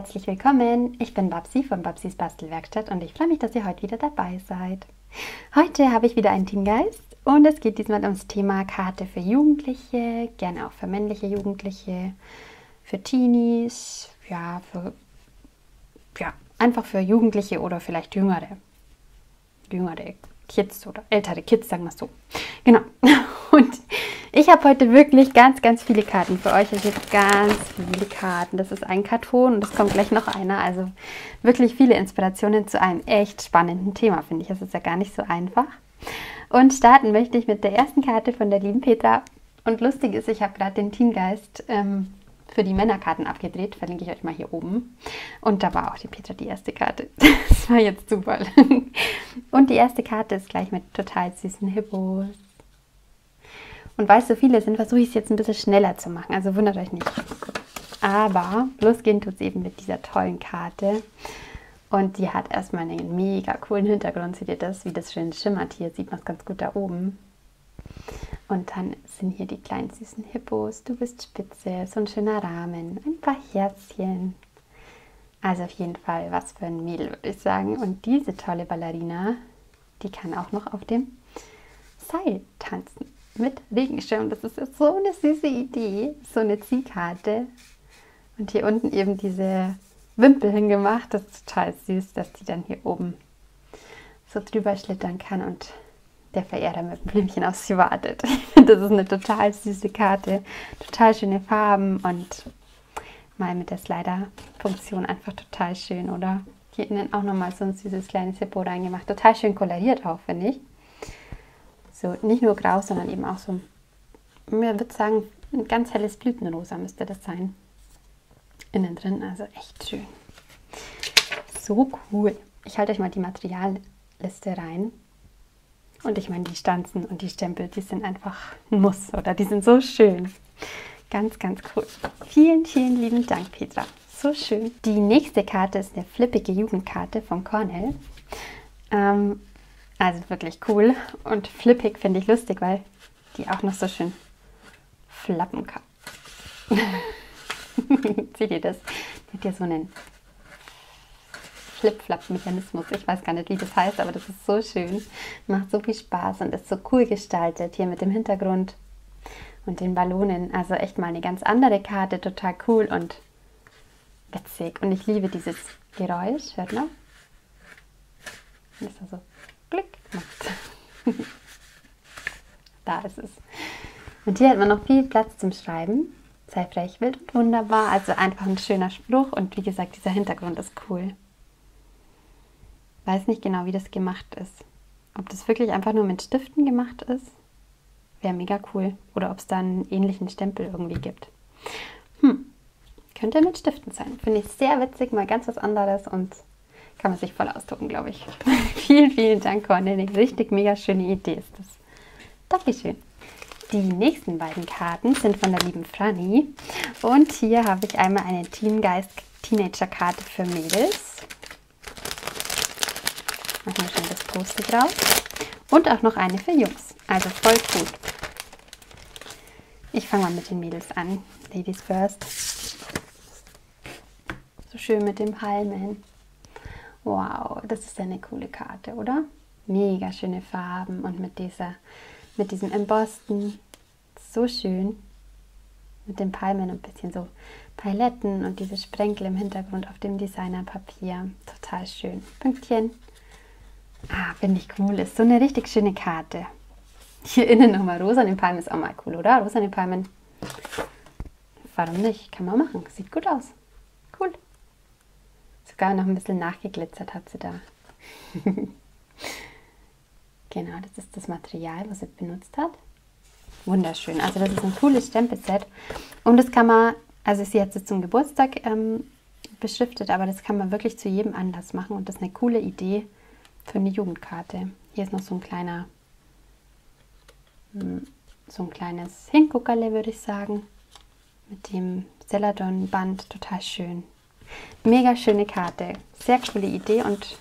herzlich willkommen. Ich bin Babsi von Babsis Bastelwerkstatt und ich freue mich, dass ihr heute wieder dabei seid. Heute habe ich wieder einen Teamgeist und es geht diesmal ums Thema Karte für Jugendliche, gerne auch für männliche Jugendliche, für Teenies, ja, für, ja, einfach für Jugendliche oder vielleicht Jüngere. Jüngere Kids oder ältere Kids, sagen wir es so. Genau. Und ich habe heute wirklich ganz, ganz viele Karten für euch. Es gibt ganz viele Karten. Das ist ein Karton und es kommt gleich noch einer. Also wirklich viele Inspirationen zu einem echt spannenden Thema, finde ich. Es ist ja gar nicht so einfach. Und starten möchte ich mit der ersten Karte von der lieben Petra. Und lustig ist, ich habe gerade den Teamgeist ähm, für die Männerkarten abgedreht. Verlinke ich euch mal hier oben. Und da war auch die Petra die erste Karte. Das war jetzt super. Und die erste Karte ist gleich mit total süßen Hippos und weil es so viele sind, versuche ich es jetzt ein bisschen schneller zu machen. Also wundert euch nicht. Aber losgehen tut es eben mit dieser tollen Karte. Und die hat erstmal einen mega coolen Hintergrund. Seht ihr das, wie das schön schimmert hier? Sieht man es ganz gut da oben. Und dann sind hier die kleinen süßen Hippos. Du bist spitze. So ein schöner Rahmen. Ein paar Herzchen. Also auf jeden Fall was für ein Mädel, würde ich sagen. Und diese tolle Ballerina, die kann auch noch auf dem Seil tanzen mit Regenschirm. Das ist so eine süße Idee, so eine Ziehkarte. Und hier unten eben diese Wimpel hingemacht. Das ist total süß, dass die dann hier oben so drüber schlittern kann und der Verehrer mit dem Blümchen auf sie wartet. das ist eine total süße Karte, total schöne Farben und mal mit der Slider-Funktion einfach total schön, oder? Hier innen auch nochmal so ein süßes kleines Hippo reingemacht. Total schön koloriert auch, finde ich. So, nicht nur grau, sondern eben auch so, ich würde sagen, ein ganz helles Blütenrosa müsste das sein. Innen drin, also echt schön. So cool. Ich halte euch mal die Materialliste rein. Und ich meine, die Stanzen und die Stempel, die sind einfach ein Muss oder die sind so schön. Ganz, ganz cool. Vielen, vielen lieben Dank, Petra. So schön. Die nächste Karte ist eine flippige Jugendkarte von Cornell. Ähm, also wirklich cool und flippig finde ich lustig, weil die auch noch so schön flappen kann. Seht ihr das? Die hat ja so einen Flip-Flap-Mechanismus. Ich weiß gar nicht, wie das heißt, aber das ist so schön. Macht so viel Spaß und ist so cool gestaltet hier mit dem Hintergrund und den Ballonen. Also echt mal eine ganz andere Karte, total cool und witzig. Und ich liebe dieses Geräusch. Hört mal. Das ist also Blick macht. da ist es. Und hier hat man noch viel Platz zum Schreiben. Sei frech, wild und wunderbar. Also einfach ein schöner Spruch. Und wie gesagt, dieser Hintergrund ist cool. Weiß nicht genau, wie das gemacht ist. Ob das wirklich einfach nur mit Stiften gemacht ist, wäre mega cool. Oder ob es da einen ähnlichen Stempel irgendwie gibt. Hm, könnte mit Stiften sein. Finde ich sehr witzig, mal ganz was anderes und kann man sich voll ausdrucken, glaube ich. vielen, vielen Dank, Cornelie. Richtig mega schöne Idee ist das. Dankeschön. Die nächsten beiden Karten sind von der lieben Franny. Und hier habe ich einmal eine Teamgeist Teenager-Karte für Mädels. Machen wir schon das Post drauf. Und auch noch eine für Jungs. Also voll cool. Ich fange mal mit den Mädels an. Ladies first. So schön mit den Palmen. Wow, das ist eine coole Karte, oder? Mega schöne Farben und mit dieser, mit diesem Embosten. So schön. Mit den Palmen und ein bisschen so Paletten und diese Sprenkel im Hintergrund auf dem Designerpapier. Total schön. Pünktchen. Ah, finde ich cool. Ist so eine richtig schöne Karte. Hier innen nochmal rosa in den Palmen ist auch mal cool, oder? Rosa in den Palmen. Warum nicht? Kann man machen. Sieht gut aus. Sogar noch ein bisschen nachgeglitzert hat sie da. genau, das ist das Material, was sie benutzt hat. Wunderschön. Also das ist ein cooles Stempelset. Und das kann man, also sie hat es zum Geburtstag ähm, beschriftet, aber das kann man wirklich zu jedem Anlass machen. Und das ist eine coole Idee für eine Jugendkarte. Hier ist noch so ein kleiner, hm, so ein kleines Hinguckerle, würde ich sagen. Mit dem Celadon-Band. Total schön. Mega schöne Karte. Sehr coole Idee und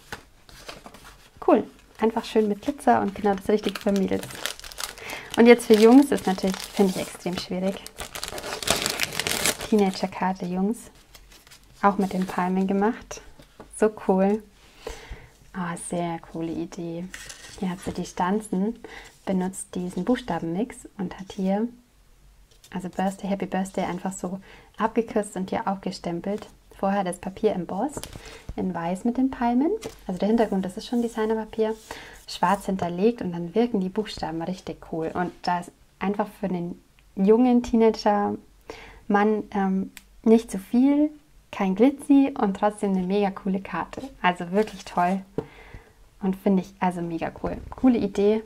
cool. Einfach schön mit Glitzer und genau das Richtige für Mädels. Und jetzt für Jungs ist natürlich, finde ich, extrem schwierig. Teenager-Karte, Jungs. auch mit den Palmen gemacht. So cool. Oh, sehr coole Idee. Hier hat sie die Stanzen, benutzt diesen Buchstabenmix und hat hier, also Birthday, Happy Birthday, einfach so abgekürzt und hier aufgestempelt. Vorher das Papier embossed, in weiß mit den Palmen. Also der Hintergrund, das ist schon Designerpapier. Schwarz hinterlegt und dann wirken die Buchstaben richtig cool. Und da ist einfach für den jungen Teenager-Mann ähm, nicht zu viel, kein Glitzy und trotzdem eine mega coole Karte. Also wirklich toll und finde ich also mega cool. Coole Idee.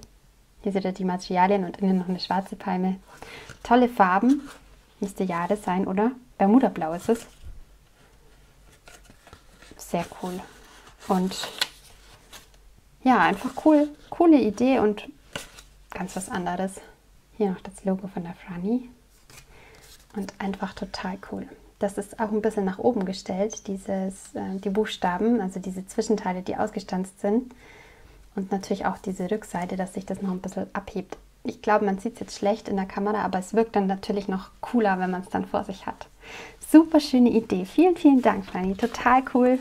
Hier seht ihr die Materialien und innen noch eine schwarze Palme. Tolle Farben. Müsste Jahre sein, oder? Bermuda-Blau ist es. Sehr cool. Und ja, einfach cool. Coole Idee und ganz was anderes. Hier noch das Logo von der Franny. Und einfach total cool. Das ist auch ein bisschen nach oben gestellt, dieses, äh, die Buchstaben, also diese Zwischenteile, die ausgestanzt sind. Und natürlich auch diese Rückseite, dass sich das noch ein bisschen abhebt. Ich glaube, man sieht es jetzt schlecht in der Kamera, aber es wirkt dann natürlich noch cooler, wenn man es dann vor sich hat. Super schöne Idee. Vielen, vielen Dank, Franny. Total cool.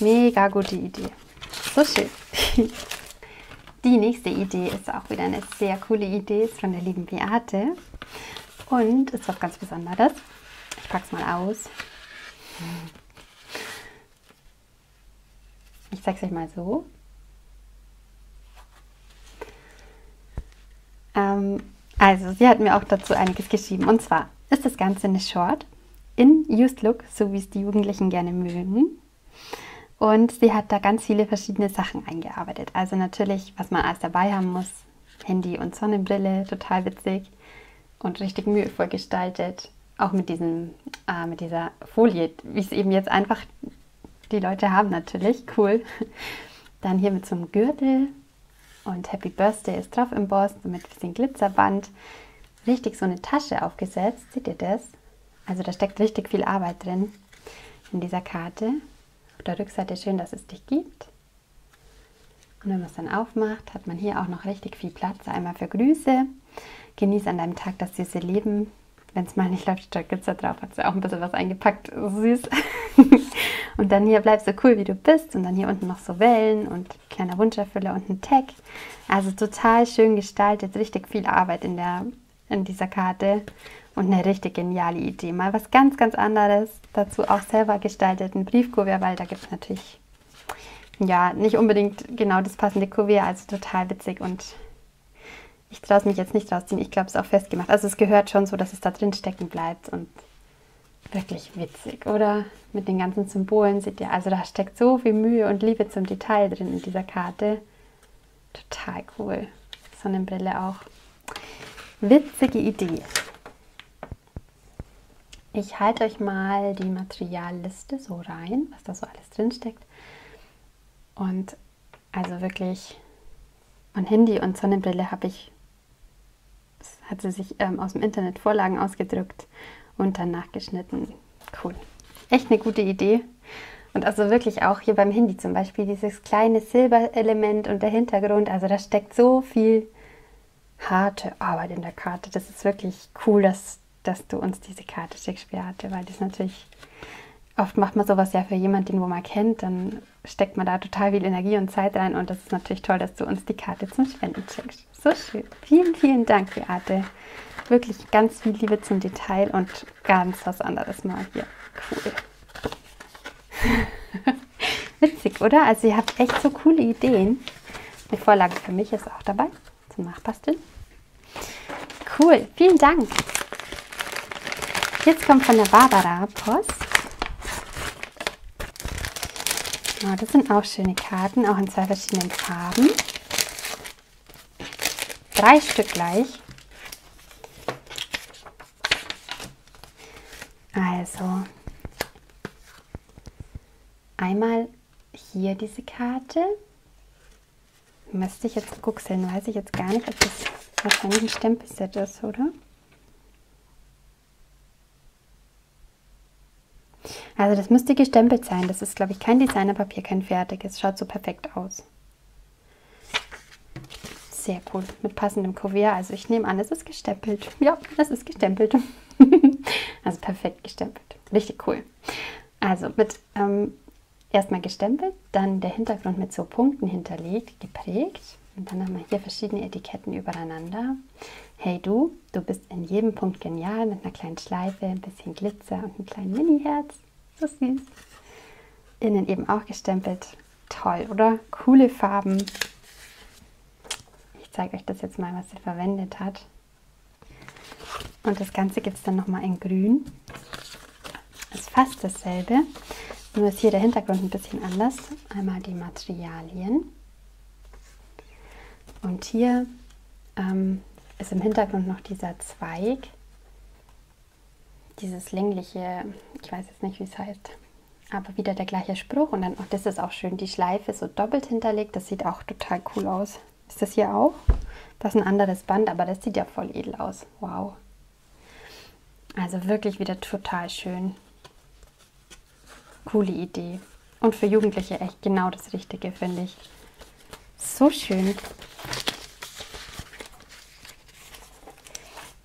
Mega gute Idee. So schön. Die nächste Idee ist auch wieder eine sehr coole Idee, ist von der lieben Beate. Und ist was ganz Besonderes. Ich packe es mal aus. Ich zeige es euch mal so. Ähm, also, sie hat mir auch dazu einiges geschrieben. Und zwar ist das Ganze eine Short in Used Look, so wie es die Jugendlichen gerne mögen. Und sie hat da ganz viele verschiedene Sachen eingearbeitet. Also natürlich, was man alles dabei haben muss. Handy und Sonnenbrille, total witzig und richtig mühevoll gestaltet. Auch mit, diesem, äh, mit dieser Folie, wie es eben jetzt einfach die Leute haben natürlich. Cool. Dann hier mit so einem Gürtel und Happy Birthday ist drauf embossed mit ein bisschen Glitzerband. Richtig so eine Tasche aufgesetzt. Seht ihr das? Also da steckt richtig viel Arbeit drin in dieser Karte. Auf der Rückseite schön, dass es dich gibt. Und wenn man es dann aufmacht, hat man hier auch noch richtig viel Platz. Einmal für Grüße. Genieß an deinem Tag das süße Leben. Wenn es mal nicht läuft, steht Glitzer drauf. Hat sie auch ein bisschen was eingepackt. Süß. und dann hier bleibst du cool, wie du bist. Und dann hier unten noch so Wellen und kleiner Wunscherfüller und ein Tag. Also total schön gestaltet. Richtig viel Arbeit in, der, in dieser Karte. Und eine richtig geniale Idee. Mal was ganz, ganz anderes. Dazu auch selber gestaltet. Ein Briefkuvert, weil da gibt es natürlich ja nicht unbedingt genau das passende Kuvert. Also total witzig und ich traue es mich jetzt nicht rausziehen. Ich glaube, es ist auch festgemacht. Also es gehört schon so, dass es da drin stecken bleibt und wirklich witzig, oder? Mit den ganzen Symbolen seht ihr, also da steckt so viel Mühe und Liebe zum Detail drin in dieser Karte. Total cool. Sonnenbrille auch. Witzige Idee. Ich halte euch mal die Materialliste so rein, was da so alles drin steckt. Und also wirklich von Handy und Sonnenbrille habe ich hat sie sich ähm, aus dem Internet Vorlagen ausgedrückt und dann nachgeschnitten. Cool. Echt eine gute Idee. Und also wirklich auch hier beim Handy zum Beispiel dieses kleine Silberelement und der Hintergrund. Also da steckt so viel harte Arbeit in der Karte. Das ist wirklich cool, dass, dass du uns diese Karte schickst, Beate, weil das natürlich oft macht man sowas ja für jemanden, den man kennt, dann steckt man da total viel Energie und Zeit rein und das ist natürlich toll, dass du uns die Karte zum Spenden schickst. So schön. Vielen, vielen Dank, Beate. Wirklich ganz viel Liebe zum Detail und ganz was anderes mal hier. Cool. Witzig, oder? Also ihr habt echt so coole Ideen. Eine Vorlage für mich ist auch dabei zum Nachbasteln. Cool, vielen Dank. Jetzt kommt von der Barbara Post. Oh, das sind auch schöne Karten, auch in zwei verschiedenen Farben. Drei Stück gleich. Also, einmal hier diese Karte. Müsste ich jetzt gucken, weiß ich jetzt gar nicht, ob das wahrscheinlich ein Stempelset ist, oder? Also das müsste gestempelt sein. Das ist, glaube ich, kein Designerpapier, kein fertiges. Schaut so perfekt aus. Sehr cool. Mit passendem Kuvert. Also ich nehme an, es ist gestempelt. Ja, es ist gestempelt. also perfekt gestempelt. Richtig cool. Also mit ähm, erstmal gestempelt, dann der Hintergrund mit so Punkten hinterlegt, geprägt. Und dann haben wir hier verschiedene Etiketten übereinander. Hey du, du bist in jedem Punkt genial mit einer kleinen Schleife, ein bisschen Glitzer und einem kleinen Mini-Herz. So süß. Innen eben auch gestempelt. Toll, oder? Coole Farben. Ich zeige euch das jetzt mal, was sie verwendet hat. Und das Ganze gibt es dann nochmal in grün. Ist fast dasselbe. Nur ist hier der Hintergrund ein bisschen anders. Einmal die Materialien. Und hier ähm, ist im Hintergrund noch dieser Zweig. Dieses längliche, ich weiß jetzt nicht, wie es heißt, aber wieder der gleiche Spruch. Und dann auch das ist auch schön, die Schleife so doppelt hinterlegt. Das sieht auch total cool aus. Ist das hier auch? Das ist ein anderes Band, aber das sieht ja voll edel aus. Wow. Also wirklich wieder total schön. Coole Idee. Und für Jugendliche echt genau das Richtige, finde ich. So schön.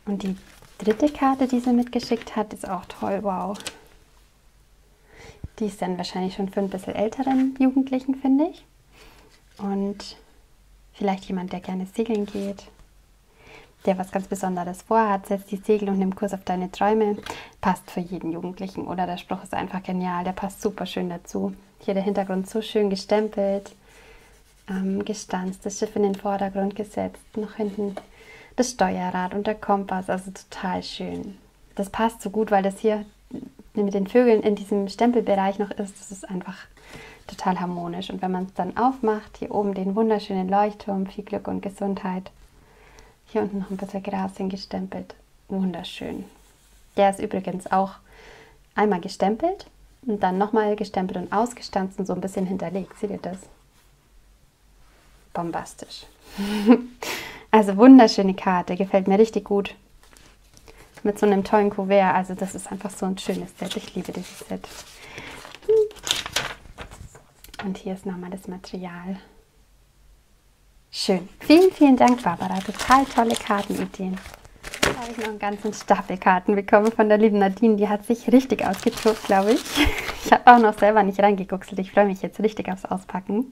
Und die dritte Karte, die sie mitgeschickt hat, ist auch toll. Wow. Die ist dann wahrscheinlich schon für ein bisschen älteren Jugendlichen, finde ich. Und vielleicht jemand, der gerne segeln geht der was ganz Besonderes vorhat, setzt die Segel und nimmt Kurs auf deine Träume, passt für jeden Jugendlichen. Oder der Spruch ist einfach genial, der passt super schön dazu. Hier der Hintergrund so schön gestempelt, ähm, gestanzt, das Schiff in den Vordergrund gesetzt, noch hinten das Steuerrad und der Kompass, also total schön. Das passt so gut, weil das hier mit den Vögeln in diesem Stempelbereich noch ist. Das ist einfach total harmonisch. Und wenn man es dann aufmacht, hier oben den wunderschönen Leuchtturm, viel Glück und Gesundheit, hier unten noch ein bisschen Gras hingestempelt. Wunderschön. Der ist übrigens auch einmal gestempelt und dann nochmal gestempelt und ausgestanzt und so ein bisschen hinterlegt. Seht ihr das? Bombastisch. also wunderschöne Karte, gefällt mir richtig gut. Mit so einem tollen Kuvert. Also das ist einfach so ein schönes Set. Ich liebe dieses Set. Und hier ist nochmal das Material. Schön. Vielen, vielen Dank, Barbara. Total tolle Kartenideen. Jetzt habe ich noch einen ganzen Stapel Karten bekommen von der lieben Nadine. Die hat sich richtig ausgetobt, glaube ich. Ich habe auch noch selber nicht reingeguckselt. Ich freue mich jetzt richtig aufs Auspacken.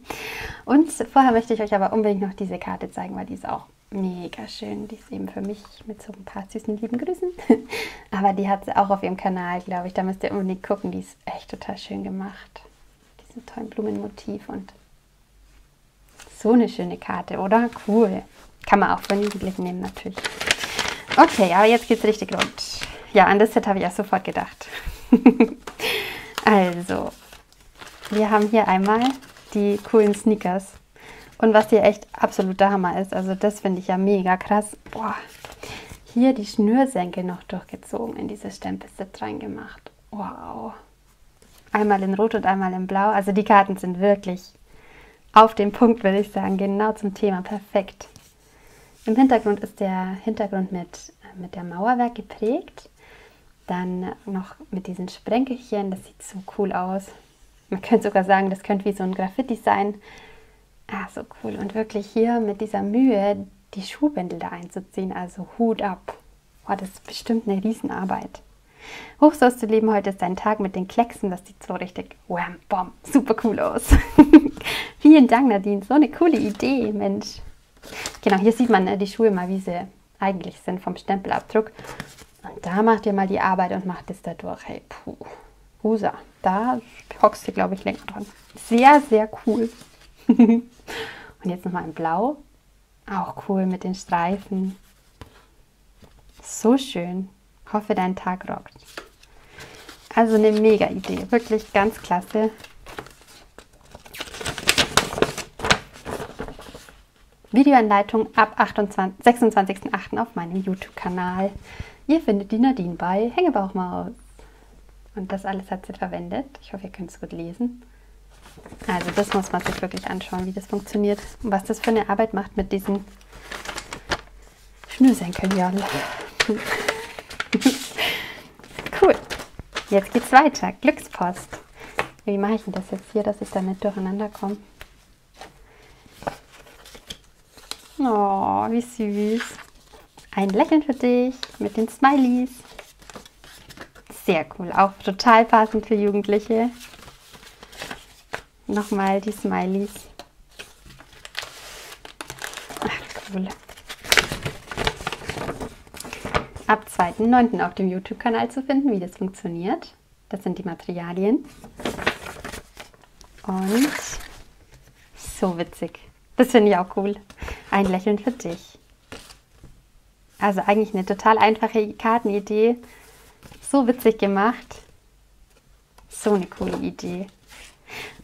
Und vorher möchte ich euch aber unbedingt noch diese Karte zeigen, weil die ist auch mega schön. Die ist eben für mich mit so ein paar süßen lieben Grüßen. Aber die hat sie auch auf ihrem Kanal, glaube ich. Da müsst ihr unbedingt gucken. Die ist echt total schön gemacht. Diesen tollen Blumenmotiv und so eine schöne Karte, oder? Cool. Kann man auch von Jugendlichen nehmen, natürlich. Okay, aber jetzt geht es richtig rund. Ja, an das Set habe ich auch sofort gedacht. also, wir haben hier einmal die coolen Sneakers. Und was hier echt absoluter Hammer ist, also das finde ich ja mega krass. Boah, hier die Schnürsenkel noch durchgezogen in dieses Stempelset reingemacht. Wow. Einmal in Rot und einmal in Blau. Also die Karten sind wirklich auf den Punkt, würde ich sagen, genau zum Thema, perfekt. Im Hintergrund ist der Hintergrund mit, mit der Mauerwerk geprägt. Dann noch mit diesen Sprenkelchen, das sieht so cool aus. Man könnte sogar sagen, das könnte wie so ein Graffiti sein. Ah, so cool. Und wirklich hier mit dieser Mühe, die Schuhbändel da einzuziehen, also Hut ab. Oh, das ist bestimmt eine Riesenarbeit. Hoch sollst du leben, heute ist dein Tag mit den Klecksen. Das sieht so richtig wham, bom, super cool aus. Vielen Dank, Nadine. So eine coole Idee, Mensch. Genau, hier sieht man äh, die Schuhe mal, wie sie eigentlich sind vom Stempelabdruck. Und da macht ihr mal die Arbeit und macht es da durch. Hey, puh, Husa. Da hockst du, glaube ich, länger dran. Sehr, sehr cool. und jetzt nochmal in Blau. Auch cool mit den Streifen. So schön. Hoffe, dein Tag rockt. Also eine mega Idee. Wirklich ganz klasse. Videoanleitung ab 26.08. auf meinem YouTube-Kanal. Ihr findet die Nadine bei Hängebauchmaus. Und das alles hat sie verwendet. Ich hoffe, ihr könnt es gut lesen. Also das muss man sich wirklich anschauen, wie das funktioniert und was das für eine Arbeit macht mit diesen Schnürsenkeln. Ja. cool. Jetzt geht's weiter. Glückspost. Wie mache ich denn das jetzt hier, dass ich da nicht durcheinander komme? Oh, wie süß. Ein Lächeln für dich mit den Smileys. Sehr cool, auch total passend für Jugendliche. Nochmal die Smileys. Ach, cool. Ab 2.9. auf dem YouTube-Kanal zu finden, wie das funktioniert. Das sind die Materialien. Und so witzig. Das finde ich auch cool. Ein Lächeln für dich. Also eigentlich eine total einfache Kartenidee. So witzig gemacht. So eine coole Idee.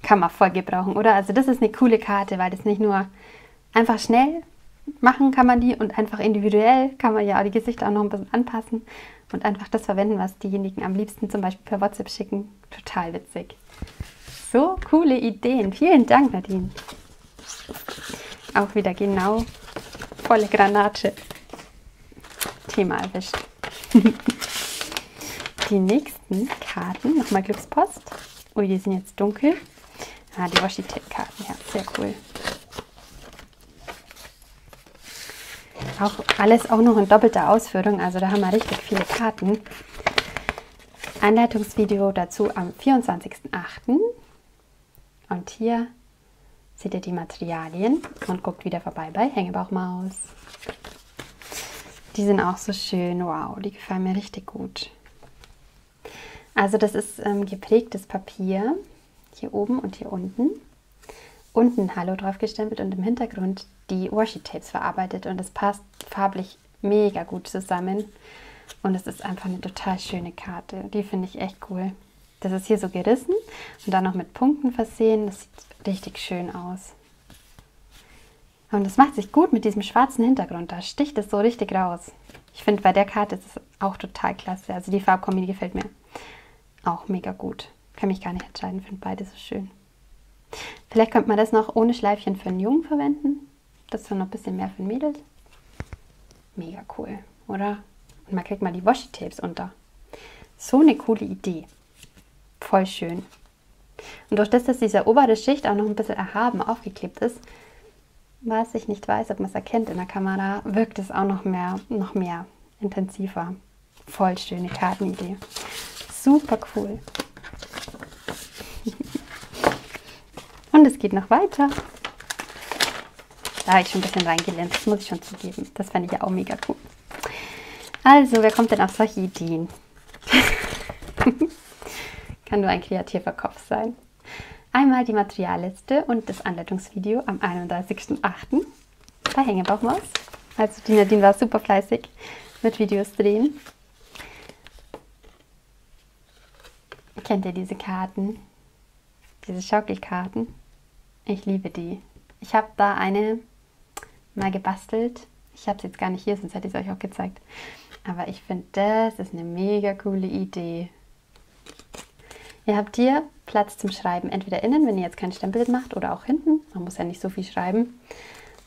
Kann man voll gebrauchen, oder? Also das ist eine coole Karte, weil das nicht nur einfach schnell machen kann man die und einfach individuell kann man ja die Gesichter auch noch ein bisschen anpassen und einfach das verwenden, was diejenigen am liebsten zum Beispiel per WhatsApp schicken. Total witzig. So coole Ideen. Vielen Dank, Nadine. Auch wieder genau volle Granate. Thema erwischt. die nächsten Karten, nochmal Glückspost. Oh, die sind jetzt dunkel. Ah, die Washi-Tape-Karten, ja, sehr cool. Auch alles auch noch in doppelter Ausführung, also da haben wir richtig viele Karten. Anleitungsvideo dazu am 24.08. Und hier seht ihr die Materialien und guckt wieder vorbei bei Hängebauchmaus. Die sind auch so schön. Wow, die gefallen mir richtig gut. Also das ist ähm, geprägtes Papier. Hier oben und hier unten. Unten Hallo drauf gestempelt und im Hintergrund die Washi-Tapes verarbeitet. Und es passt farblich mega gut zusammen. Und es ist einfach eine total schöne Karte. Die finde ich echt cool. Das ist hier so gerissen und dann noch mit Punkten versehen. Das sieht richtig schön aus. Und das macht sich gut mit diesem schwarzen Hintergrund. Da sticht es so richtig raus. Ich finde, bei der Karte ist es auch total klasse. Also die Farbkombi gefällt mir auch mega gut. Kann mich gar nicht entscheiden, finde beide so schön. Vielleicht könnte man das noch ohne Schleifchen für einen Jungen verwenden. Das ist dann noch ein bisschen mehr für ein Mädel. Mega cool, oder? Und man kriegt mal die Washi-Tapes unter. So eine coole Idee. Voll schön. Und durch das, dass diese obere Schicht auch noch ein bisschen erhaben aufgeklebt ist, was ich nicht weiß, ob man es erkennt in der Kamera, wirkt es auch noch mehr, noch mehr intensiver. Voll schöne Kartenidee. Super cool. Und es geht noch weiter. Da habe ich schon ein bisschen reingelernt, das muss ich schon zugeben. Das fände ich ja auch mega cool. Also, wer kommt denn auf solche Ideen? Kann nur ein kreativer Kopf sein. Einmal die Materialliste und das Anleitungsvideo am 31.08. bei Hängebauchmaus. Also die Nadine war super fleißig mit Videos drehen. Kennt ihr diese Karten? Diese Schaukelkarten? Ich liebe die. Ich habe da eine mal gebastelt. Ich habe es jetzt gar nicht hier, sonst hätte ich es euch auch gezeigt. Aber ich finde, das ist eine mega coole Idee. Ihr habt hier Platz zum Schreiben, entweder innen, wenn ihr jetzt kein Stempelbild macht, oder auch hinten. Man muss ja nicht so viel schreiben.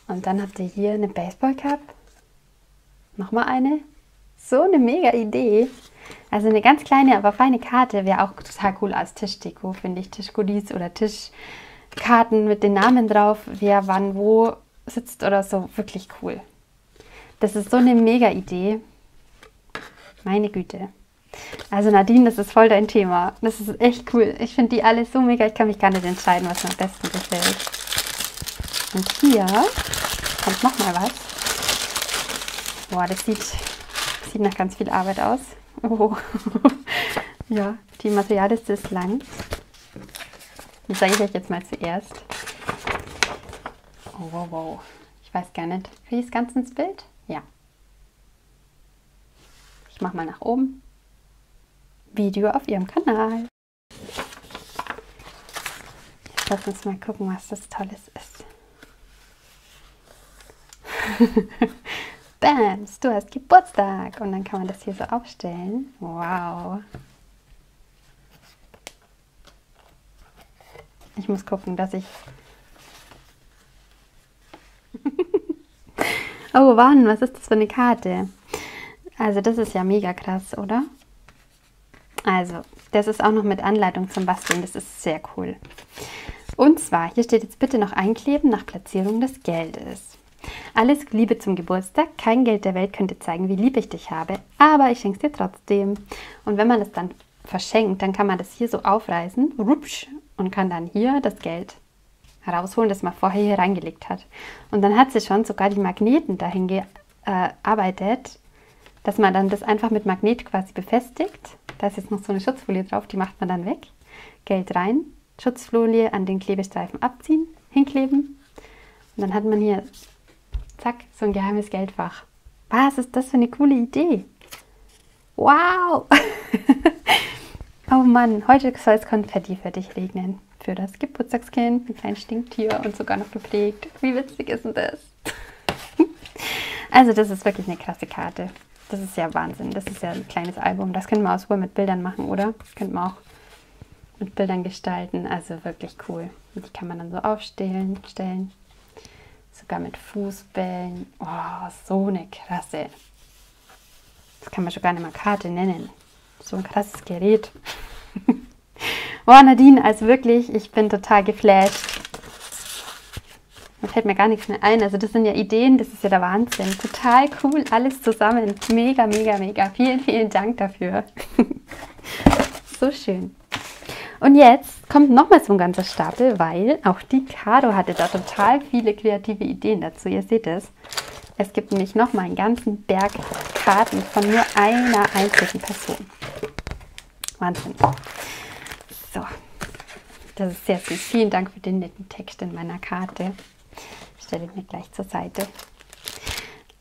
Und dann habt ihr hier eine Baseballcap. Nochmal eine. So eine mega Idee. Also eine ganz kleine, aber feine Karte wäre auch total cool als Tischdeko, finde ich. Tischgoodies oder Tischkarten mit den Namen drauf, wer wann wo sitzt oder so. Wirklich cool. Das ist so eine mega Idee. Meine Güte. Also Nadine, das ist voll dein Thema. Das ist echt cool. Ich finde die alle so mega. Ich kann mich gar nicht entscheiden, was mir am besten gefällt. Und hier kommt noch mal was. Boah, das sieht, sieht nach ganz viel Arbeit aus. Oh. ja, die Materialliste ist lang. Die zeige ich euch jetzt mal zuerst. Oh, wow, wow. Ich weiß gar nicht. Kriege ich es ganz ins Bild? Ja. Ich mache mal nach oben. Video auf ihrem Kanal. Lass uns mal gucken, was das Tolles ist. Bams, du hast Geburtstag. Und dann kann man das hier so aufstellen. Wow. Ich muss gucken, dass ich... oh, wann? Was ist das für eine Karte? Also das ist ja mega krass, oder? Also, das ist auch noch mit Anleitung zum Basteln. Das ist sehr cool. Und zwar, hier steht jetzt bitte noch einkleben nach Platzierung des Geldes. Alles Liebe zum Geburtstag. Kein Geld der Welt könnte zeigen, wie lieb ich dich habe, aber ich schenke es dir trotzdem. Und wenn man es dann verschenkt, dann kann man das hier so aufreißen und kann dann hier das Geld herausholen, das man vorher hier reingelegt hat. Und dann hat sie schon sogar die Magneten dahin gearbeitet, dass man dann das einfach mit Magnet quasi befestigt. Da ist jetzt noch so eine Schutzfolie drauf, die macht man dann weg. Geld rein, Schutzfolie an den Klebestreifen abziehen, hinkleben. Und dann hat man hier, zack, so ein geheimes Geldfach. Was ist das für eine coole Idee? Wow! oh Mann, heute soll es Konfetti für dich regnen. Für das Geburtstagskind, ein kleines Stinktier und sogar noch gepflegt. Wie witzig ist denn das? also das ist wirklich eine krasse Karte. Das ist ja Wahnsinn. Das ist ja ein kleines Album. Das können wir auch super mit Bildern machen, oder? Das könnte man auch mit Bildern gestalten. Also wirklich cool. Und die kann man dann so aufstellen, stellen. Sogar mit Fußbällen. Oh, so eine krasse. Das kann man schon gar nicht mal Karte nennen. So ein krasses Gerät. Boah, Nadine, also wirklich, ich bin total geflasht. Da fällt mir gar nichts mehr ein. Also das sind ja Ideen, das ist ja der Wahnsinn. Total cool, alles zusammen. Mega, mega, mega. Vielen, vielen Dank dafür. so schön. Und jetzt kommt nochmal so ein ganzer Stapel, weil auch die Caro hatte da total viele kreative Ideen dazu. Ihr seht es. Es gibt nämlich nochmal einen ganzen Berg Karten von nur einer einzigen Person. Wahnsinn. So, das ist sehr süß. Vielen Dank für den netten Text in meiner Karte stelle ich mir gleich zur Seite.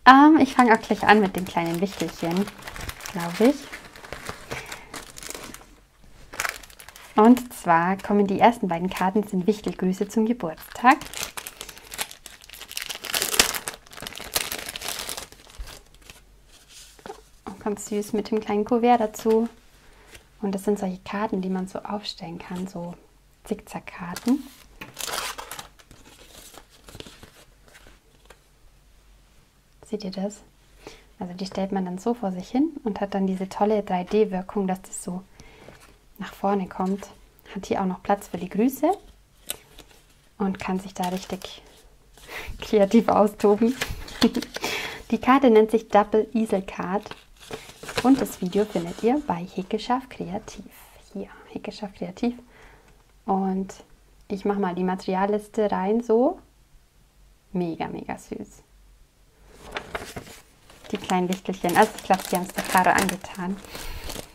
Ähm, ich fange auch gleich an mit dem kleinen Wichtelchen, glaube ich. Und zwar kommen die ersten beiden Karten, sind Wichtelgrüße zum Geburtstag. ganz süß mit dem kleinen Kuvert dazu. Und das sind solche Karten, die man so aufstellen kann, so Zickzack-Karten. Seht ihr das? Also die stellt man dann so vor sich hin und hat dann diese tolle 3D-Wirkung, dass das so nach vorne kommt. Hat hier auch noch Platz für die Grüße und kann sich da richtig kreativ austoben. die Karte nennt sich Double Easel Card und das Video findet ihr bei Hickeschaff Kreativ. Hier, Hickeschaff Kreativ. Und ich mache mal die Materialliste rein so. Mega, mega süß die kleinen Wichtelchen. Also ich glaube, die haben es der Caro angetan.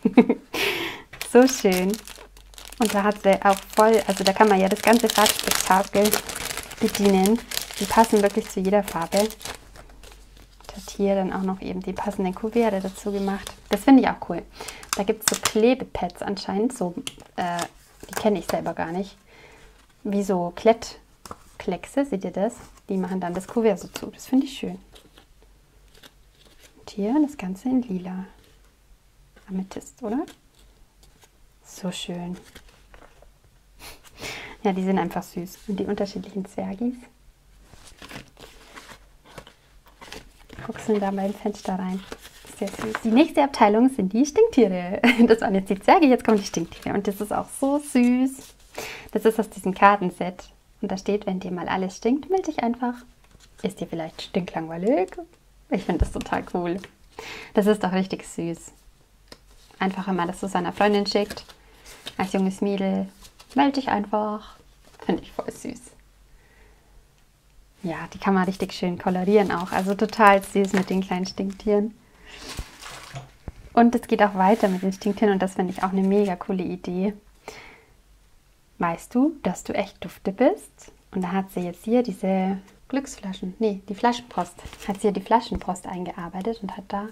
so schön. Und da hat sie auch voll, also da kann man ja das ganze Farbspektakel bedienen. Die passen wirklich zu jeder Farbe. Und hier dann auch noch eben die passenden Kuverte dazu gemacht. Das finde ich auch cool. Da gibt es so Klebepads anscheinend, so, äh, die kenne ich selber gar nicht. Wie so Klettkleckse, seht ihr das? Die machen dann das Kuvert so zu. Das finde ich schön hier das Ganze in lila. Amethyst, oder? So schön. Ja, die sind einfach süß. Und die unterschiedlichen Zwergis. Guckseln da beim Fenster rein. Sehr süß. Die nächste Abteilung sind die Stinktiere. Das waren jetzt die Zwerge, jetzt kommen die Stinktiere. Und das ist auch so süß. Das ist aus diesem Kartenset. Und da steht, wenn dir mal alles stinkt, melde dich einfach. Ist dir vielleicht stinklangweilig? Ich finde das total cool. Das ist doch richtig süß. Einfach immer das zu seiner Freundin schickt. Als junges Mädel. Melde dich einfach. Finde ich voll süß. Ja, die kann man richtig schön kolorieren auch. Also total süß mit den kleinen Stinktieren. Und es geht auch weiter mit den Stinktieren und das finde ich auch eine mega coole Idee. Weißt du, dass du echt dufte bist? Und da hat sie jetzt hier diese Glücksflaschen, nee, die Flaschenpost. Hat sie ja die Flaschenpost eingearbeitet und hat da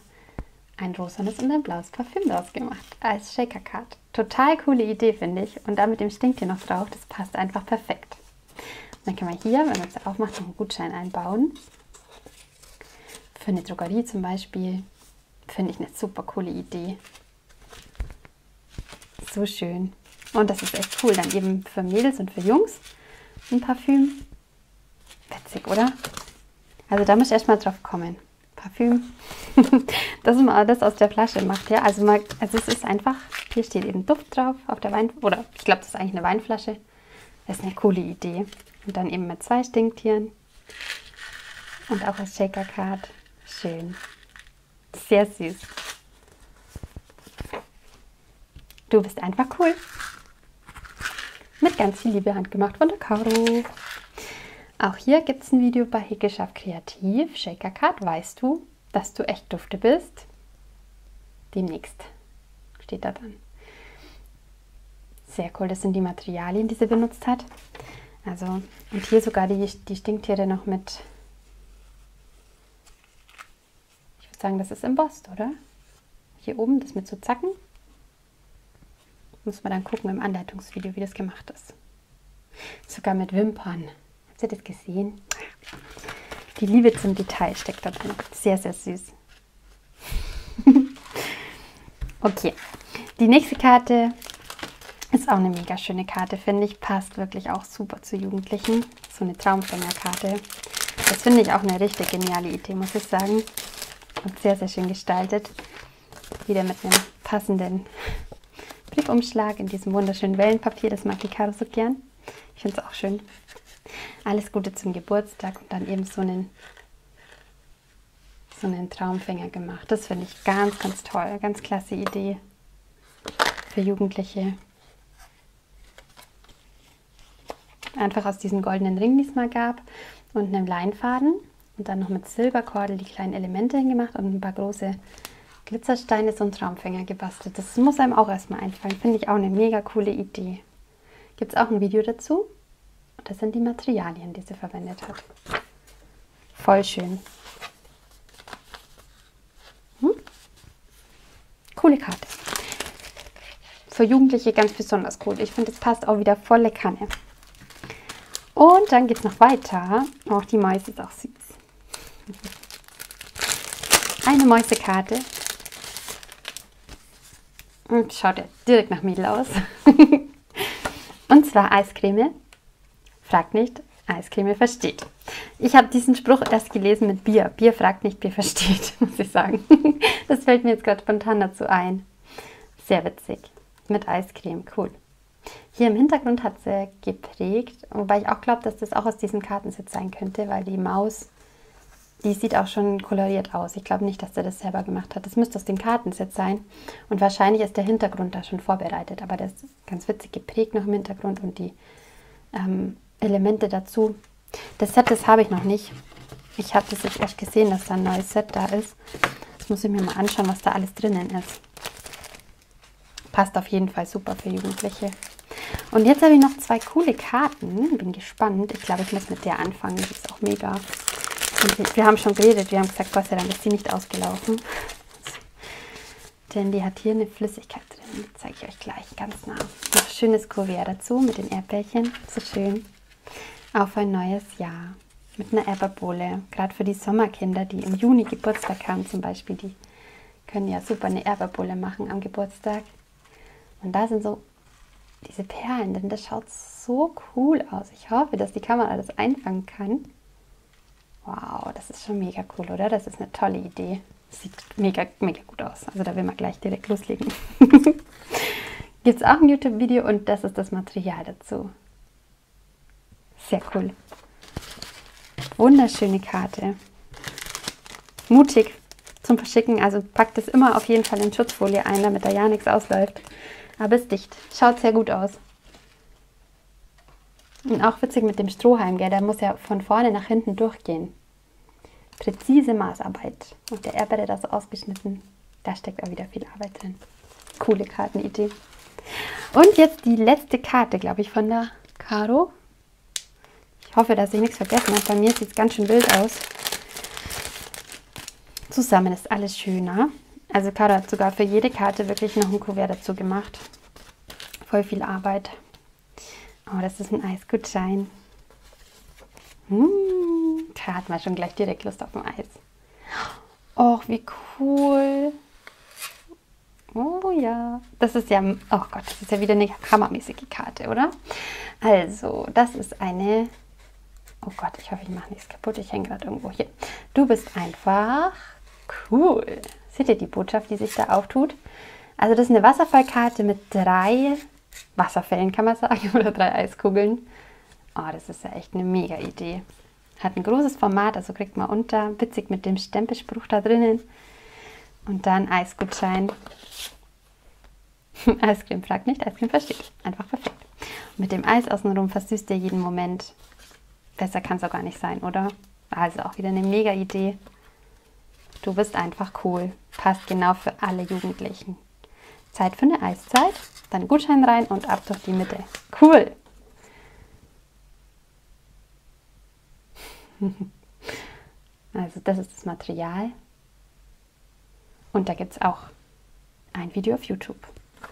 ein rosanes und ein blaues Parfüm draus gemacht als Shaker Card. Total coole Idee, finde ich. Und da mit dem Stinktier noch drauf, das passt einfach perfekt. Dann kann man hier, wenn man es aufmacht, einen Gutschein einbauen. Für eine Drogerie zum Beispiel. Finde ich eine super coole Idee. So schön. Und das ist echt cool. Dann eben für Mädels und für Jungs ein Parfüm. Witzig, oder? Also da muss ich erstmal drauf kommen. Parfüm, dass man das aus der Flasche macht. Ja? Also, man, also es ist einfach, hier steht eben Duft drauf auf der Wein, oder ich glaube, das ist eigentlich eine Weinflasche. Das ist eine coole Idee. Und dann eben mit zwei Stinktieren. Und auch als Shaker Card. Schön. Sehr süß. Du bist einfach cool. Mit ganz viel Liebe handgemacht von der Caro. Auch hier gibt es ein Video bei Hickerschaft Kreativ. Shaker Card, weißt du, dass du echt dufte bist? Demnächst steht da dann. Sehr cool, das sind die Materialien, die sie benutzt hat. Also, und hier sogar die, die Stinktiere noch mit. Ich würde sagen, das ist embossed, oder? Hier oben, das mit so Zacken. Muss man dann gucken im Anleitungsvideo, wie das gemacht ist. Sogar mit Wimpern. Habt ihr das gesehen? Die Liebe zum Detail steckt da drin. Sehr, sehr süß. okay, die nächste Karte ist auch eine mega schöne Karte, finde ich. Passt wirklich auch super zu Jugendlichen. So eine Traumfängerkarte. Das finde ich auch eine richtig geniale Idee, muss ich sagen. Und sehr, sehr schön gestaltet. Wieder mit einem passenden Briefumschlag in diesem wunderschönen Wellenpapier. Das mag die Karo so gern. Ich finde es auch schön. Alles Gute zum Geburtstag und dann eben so einen, so einen Traumfänger gemacht. Das finde ich ganz, ganz toll. Ganz klasse Idee für Jugendliche. Einfach aus diesem goldenen Ring diesmal gab und einem Leinfaden und dann noch mit Silberkordel die kleinen Elemente hingemacht und ein paar große Glitzersteine so einen Traumfänger gebastelt. Das muss einem auch erstmal einfallen. Finde ich auch eine mega coole Idee. Gibt es auch ein Video dazu? Und das sind die Materialien, die sie verwendet hat. Voll schön. Hm? Coole Karte. Für Jugendliche ganz besonders cool. Ich finde, es passt auch wieder volle Kanne. Und dann geht es noch weiter. Auch die Mäuse ist auch süß. Eine Mäusekarte. Und schaut ja direkt nach Mädel aus. Und zwar Eiscreme. Fragt nicht, Eiscreme versteht. Ich habe diesen Spruch erst gelesen mit Bier. Bier fragt nicht, Bier versteht, muss ich sagen. Das fällt mir jetzt gerade spontan dazu ein. Sehr witzig. Mit Eiscreme, cool. Hier im Hintergrund hat sie geprägt, wobei ich auch glaube, dass das auch aus diesem Kartenset sein könnte, weil die Maus, die sieht auch schon koloriert aus. Ich glaube nicht, dass sie das selber gemacht hat. Das müsste aus dem Kartenset sein und wahrscheinlich ist der Hintergrund da schon vorbereitet, aber das ist ganz witzig geprägt noch im Hintergrund und die ähm, Elemente dazu. Das Set, das habe ich noch nicht. Ich habe das jetzt erst gesehen, dass da ein neues Set da ist. Das muss ich mir mal anschauen, was da alles drinnen ist. Passt auf jeden Fall super für Jugendliche. Und jetzt habe ich noch zwei coole Karten. Bin gespannt. Ich glaube, ich muss mit der anfangen. Die ist auch mega. Und wir haben schon geredet. Wir haben gesagt, Gott sei Dank ist sie nicht ausgelaufen. Denn die hat hier eine Flüssigkeit drin. Das zeige ich euch gleich ganz nah. Noch schönes Kuvert dazu mit den Erdbärchen. So schön. Auf ein neues Jahr. Mit einer Erbabole. Gerade für die Sommerkinder, die im Juni Geburtstag haben zum Beispiel. Die können ja super eine Erbabole machen am Geburtstag. Und da sind so diese Perlen, denn das schaut so cool aus. Ich hoffe, dass die Kamera das einfangen kann. Wow, das ist schon mega cool, oder? Das ist eine tolle Idee. Sieht mega, mega gut aus. Also da will man gleich direkt loslegen. Gibt es auch ein YouTube-Video und das ist das Material dazu. Sehr cool. Wunderschöne Karte. Mutig zum Verschicken. Also packt es immer auf jeden Fall in Schutzfolie ein, damit da ja nichts ausläuft. Aber ist dicht. Schaut sehr gut aus. Und auch witzig mit dem Strohhalm, gell? der muss ja von vorne nach hinten durchgehen. Präzise Maßarbeit. Und der Erdbeere da so ausgeschnitten. Da steckt auch wieder viel Arbeit drin. Coole Kartenidee. Und jetzt die letzte Karte, glaube ich, von der Caro. Ich hoffe, dass ich nichts vergessen habe. Bei mir sieht es ganz schön wild aus. Zusammen ist alles schöner. Also Caro hat sogar für jede Karte wirklich noch ein Kuvert dazu gemacht. Voll viel Arbeit. Oh, das ist ein Eisgutschein. Mmh, da hat man schon gleich direkt Lust auf ein Eis. Oh, wie cool. Oh ja. Das ist ja, oh Gott, das ist ja wieder eine hammermäßige Karte, oder? Also, das ist eine, oh Gott, ich hoffe, ich mache nichts kaputt. Ich hänge gerade irgendwo hier. Du bist einfach cool. Seht ihr die Botschaft, die sich da auftut? Also das ist eine Wasserfallkarte mit drei Wasserfällen, kann man sagen, oder drei Eiskugeln. Oh, das ist ja echt eine mega Idee. Hat ein großes Format, also kriegt man unter, witzig mit dem Stempelspruch da drinnen. Und dann Eisgutschein. Eiscreme fragt nicht, Eiscreme versteht. Einfach perfekt. Und mit dem Eis außenrum versüßt ihr jeden Moment. Besser kann es auch gar nicht sein, oder? Also auch wieder eine mega Idee. Du bist einfach cool. Passt genau für alle Jugendlichen. Zeit für eine Eiszeit. Dann Gutschein rein und ab durch die Mitte. Cool. Also das ist das Material. Und da gibt es auch ein Video auf YouTube.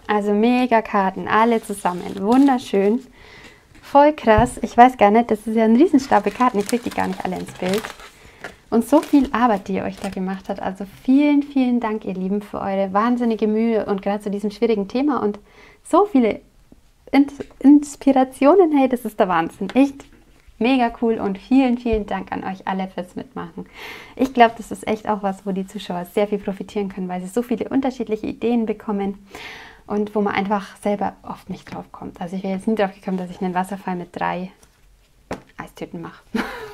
Also mega Karten, alle zusammen. Wunderschön. Voll krass. Ich weiß gar nicht, das ist ja ein Riesenstapel Karten. Ich kriege die gar nicht alle ins Bild. Und so viel Arbeit, die ihr euch da gemacht habt. Also vielen, vielen Dank, ihr Lieben, für eure wahnsinnige Mühe und gerade zu diesem schwierigen Thema und so viele Inspirationen. Hey, das ist der Wahnsinn. Echt mega cool und vielen, vielen Dank an euch alle fürs Mitmachen. Ich glaube, das ist echt auch was, wo die Zuschauer sehr viel profitieren können, weil sie so viele unterschiedliche Ideen bekommen und wo man einfach selber oft nicht drauf kommt. Also ich wäre jetzt nie drauf gekommen, dass ich einen Wasserfall mit drei Eistüten mache.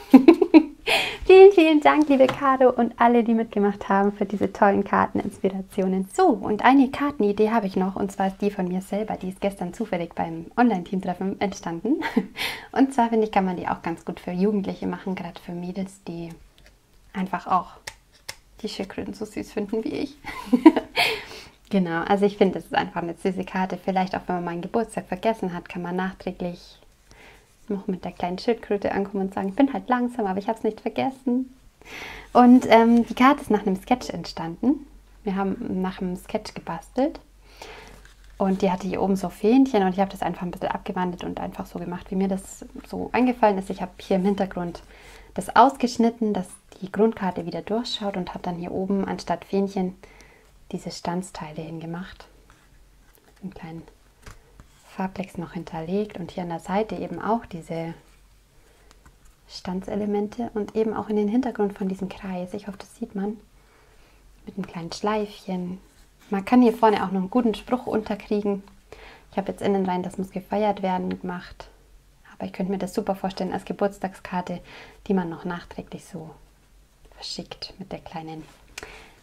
vielen, vielen Dank, liebe Caro und alle, die mitgemacht haben für diese tollen Karteninspirationen. So, und eine Kartenidee habe ich noch, und zwar ist die von mir selber. Die ist gestern zufällig beim Online-Team-Treffen entstanden. Und zwar finde ich, kann man die auch ganz gut für Jugendliche machen, gerade für Mädels, die einfach auch die Schildkröten so süß finden wie ich. genau, also ich finde, das ist einfach eine süße Karte. Vielleicht auch, wenn man meinen Geburtstag vergessen hat, kann man nachträglich noch mit der kleinen Schildkröte ankommen und sagen, ich bin halt langsam, aber ich habe es nicht vergessen. Und ähm, die Karte ist nach einem Sketch entstanden. Wir haben nach einem Sketch gebastelt. Und die hatte hier oben so Fähnchen und ich habe das einfach ein bisschen abgewandelt und einfach so gemacht, wie mir das so eingefallen ist. Ich habe hier im Hintergrund das ausgeschnitten, dass die Grundkarte wieder durchschaut und habe dann hier oben anstatt Fähnchen diese Stanzteile hingemacht. Mit einem kleinen Farbplex noch hinterlegt und hier an der Seite eben auch diese Stanzelemente und eben auch in den Hintergrund von diesem Kreis. Ich hoffe, das sieht man. Mit einem kleinen Schleifchen. Man kann hier vorne auch noch einen guten Spruch unterkriegen. Ich habe jetzt innen rein, das muss gefeiert werden, gemacht. Aber ich könnte mir das super vorstellen als Geburtstagskarte, die man noch nachträglich so verschickt mit der kleinen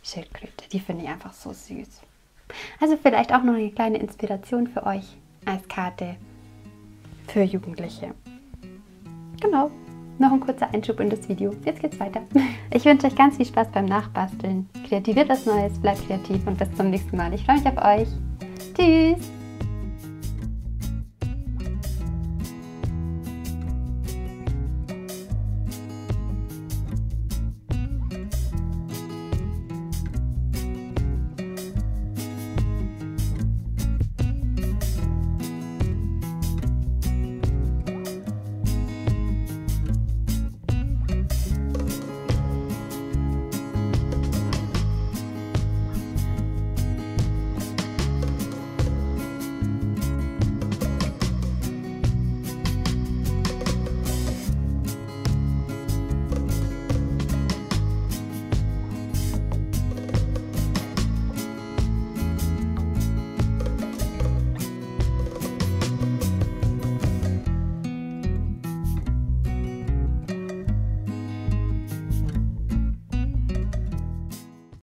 Schildkröte. Die finde ich einfach so süß. Also vielleicht auch noch eine kleine Inspiration für euch als Karte für Jugendliche. Genau, noch ein kurzer Einschub in das Video. Jetzt geht's weiter. Ich wünsche euch ganz viel Spaß beim Nachbasteln. Kreativiert was Neues, bleibt kreativ und bis zum nächsten Mal. Ich freue mich auf euch. Tschüss!